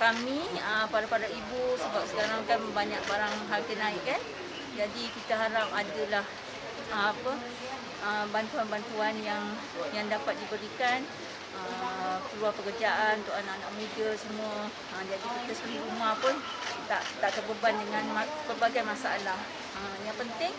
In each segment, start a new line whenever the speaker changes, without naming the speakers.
kami uh, para-para ibu sebab sekarang kan banyak barang harga naik kan. Jadi kita harap adalah uh, apa uh, bantuan-bantuan yang yang dapat diberikan uh, keluar pekerjaan untuk anak-anak muda semua. Uh, jadi kita sendiri rumah pun tak tak terbeban dengan pelbagai masalah. Uh, yang penting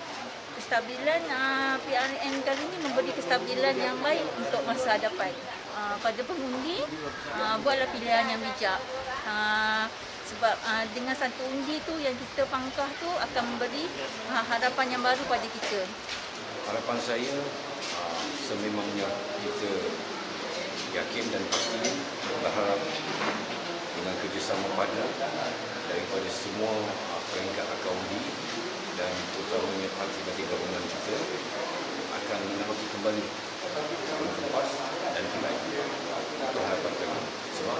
kestabilan uh, PRN kali ini memberi kestabilan yang baik untuk masa hadapan. Uh, pada pengundi uh, buatlah pilihan yang bijak. Uh, sebab uh, dengan satu undi tu yang kita pangkah tu akan memberi uh, harapan yang baru pada kita.
Harapan saya uh, sememangnya kita yakin dan pasti berharap dengan kerjasama padat daripada semua uh, peringkat akaundi dan terutamanya parti-parti gabungan kita akan menaiki kembali Gunung Kempas dan Kelai itu harapan kami sebab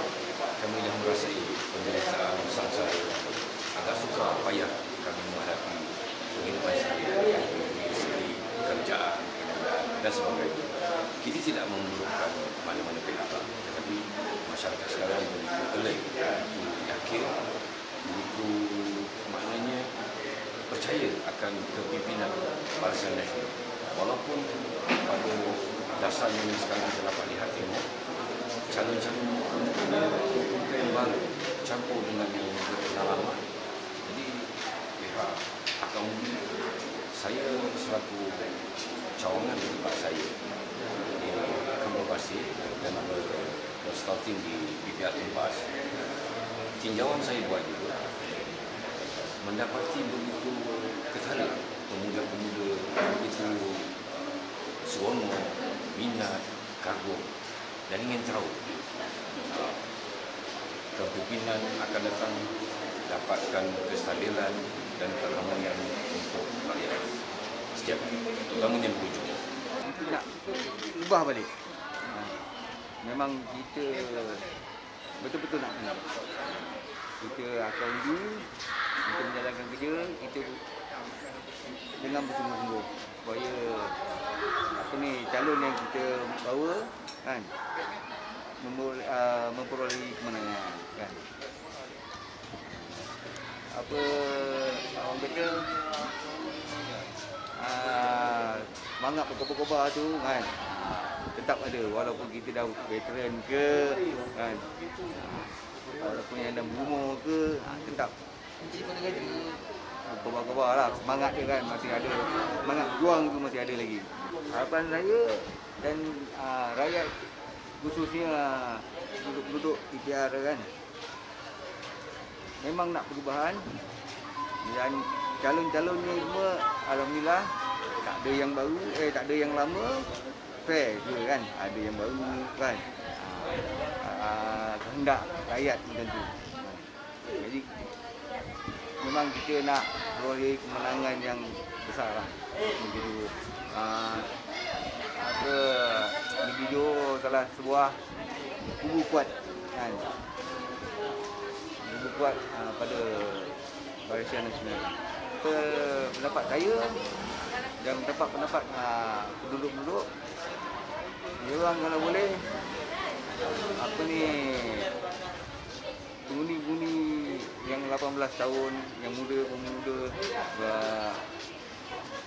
kami dah merasai penderitaan sangsara agak suka payah kami menghadapi kehidupan dari segi pekerjaan dan sebagainya kita tidak memerlukan mana-mana pihak tetapi masyarakat sekarang begitu alert begitu yakin begitu maknanya percaya akan kepimpinan Barisan Nasional walaupun pada dasarnya yang sekarang kita dapat lihat tengok calon-calon muka yang baru campur dengan yang berpengalaman jadi pihak akaunti saya selaku cawangan di tempat saya di Kampung Pasir dan berstarting di BPR Tempas tinjauan saya buat juga mendapati begitu ketara pemuda-pemuda begitu seronok, minat, kagum dan ingin tahu kepimpinan akan datang dapatkan kestabilan dan keharmonian untuk rakyat setiap terutamanya berhujung.
kita nak ubah balik. Ha. Memang kita betul-betul nak kena. Kita akan undi, kita menjalankan kerja, kita dengan bersungguh-sungguh supaya apa ni calon yang kita bawa kan memper, uh, memperolehi kemenangan kan. Apa kata ah, semangat berkobar-kobar tu kan? Tetap ada walaupun kita dah veteran ke kan? Walaupun yang dah berumur ke ah, tetap berkobar-kobar lah. Semangat dia kan? Masih ada semangat juang tu masih ada lagi. Harapan saya dan ah, rakyat khususnya penduduk-penduduk IPR kan? Memang nak perubahan dan calon-calon ni semua alhamdulillah tak ada yang baru eh tak ada yang lama fair je kan? Ada yang baru kan? Uh, kehendak rakyat macam tu. Jadi memang kita nak peroleh kemenangan yang besar lah. Begitu Negeri Johor salah sebuah kubu kuat kan? Kubu kuat pada Barisan Nasional ke pendapat saya dan pendapat pendapat uh, penduduk-penduduk. Dia orang kalau boleh apa ni pengundi-pengundi yang 18 tahun yang muda pemuda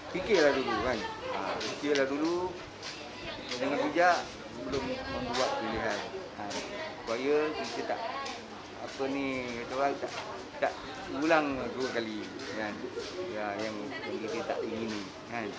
fikirlah dulu kan. Uh, fikirlah dulu dengan bijak sebelum membuat pilihan. Uh, supaya kita tak apa ni orang tak tak ulang dua kali kan. Ya yang kita tak ingini kan